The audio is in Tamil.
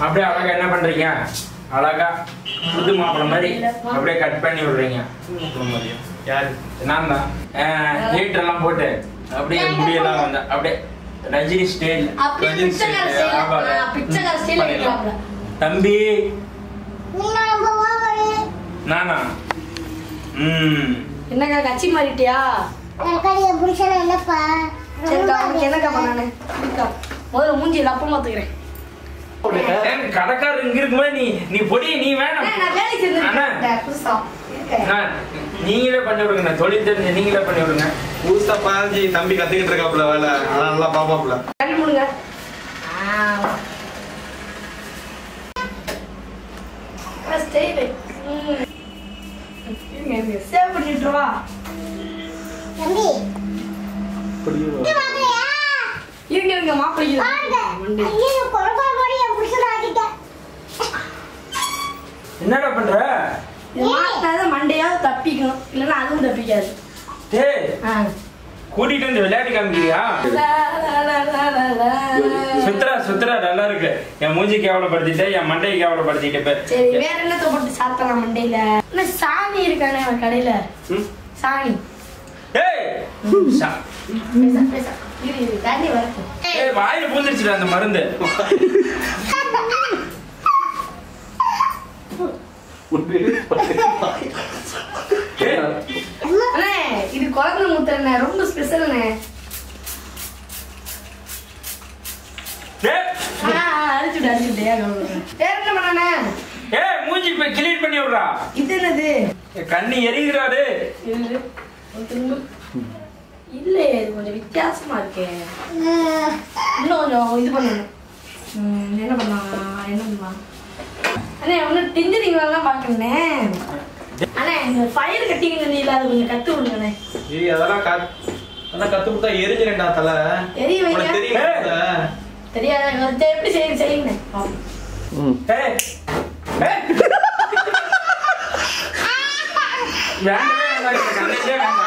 அப்படியே அழகா என்ன பண்றீங்க? அழகா புது மாப்பிள்ளை மாதிரி அப்படியே கட் பண்ணி விடுறீங்க. யாரு? நான் தான் ஹீட்டர் எல்லாம் போட்டு அப்படியே முடியெல்லாம் வந்த அப்படியே ரஜினி ஸ்டைல் style வைக்கலாம்ல. தம்பி. நானா ம். என்னக்கா கட்சி மாறிட்டியா? என்னக்கா பண்ணானு? முதல்ல மூஞ்சி லப்பம் பார்த்துக்கிறேன் ஏன் கடைக்காரர் இங்க இருக்கும்போது நீ நீ பொடி நீ வேணாம். நீங்களே பண்ணி விடுங்க. தொழில் தெரிஞ்சு நீங்களே பண்ணி விடுங்க. புதுசா தம்பி கத்துக்கிட்டு இருக்காப்புல வேலை. அதான் நல்லா சேவ் பண்ணிட்டு வா இருங்க இருங்க. மாப்பிள்ளை. என்னடா பண்ற? இது மாட்டினாதான் மண்டையாவது தப்பிக்கணும். இல்லைன்னா அதுவும் தப்பிக்காது. டேய். கூட்டிட்டு வந்து விளையாட்டு காமிக்கிறியா. சுத்ரா சுத்ரா நல்லா இருக்கு. என் மூஞ்சி கேவலப்படுத்திட்டு என் மண்டையை கேவலப்படுத்திட்டு சரி வேற என்ன போட்டு சாத்தலாம் மண்டையில? சாணி இருக்கானே அவன் கடையில? சாணி ஏய்! பேச பேச. இரு இரு தண்ணி வரட்டும். ஏய் வாயில பூந்துருச்சுடா அந்த மருந்து ஏய், அண்ணே இது முத்திரண்ணே ரொம்ப ஸ்பெஷல்ண்ணே ஏய், அடிச்சுட்டு அடிச்சுட்டு வேற என்ன பண்ணானே? ஏய் மூஞ்சி இப்ப கிளீன் பண்ணி விடுறா. இது என்னது? என் கண்ணு இல்லையே இது கொஞ்சம் வித்தியாசமா இருக்கே. இன்னும் கொஞ்சம் இது பண்ணணும். என்ன பண்ணலாம்? என்ன பண்ணலாம்? அண்ணே ஒன்று டிஞ்சரிங்லாம் பார்க்கணுண்ணே அண்ணே இந்த ஃபயர் இல்லாத கொஞ்சம் கற்று விடுங்கண்ணே ஏய் அதெல்லாம் கத் அதெல்லாம் கத்து கொடுத்தா எரிஞ்சிரேன்டா தலை. எரிய வைங்க. உனக்கு தெரியுமா தெரியாத? கருத்தை எப்படி செய்ய செய்யுங்க ஏய்! ஏய். வேண்டவே வேண்டாம். இந்த கண்ணே வேண்டாம்.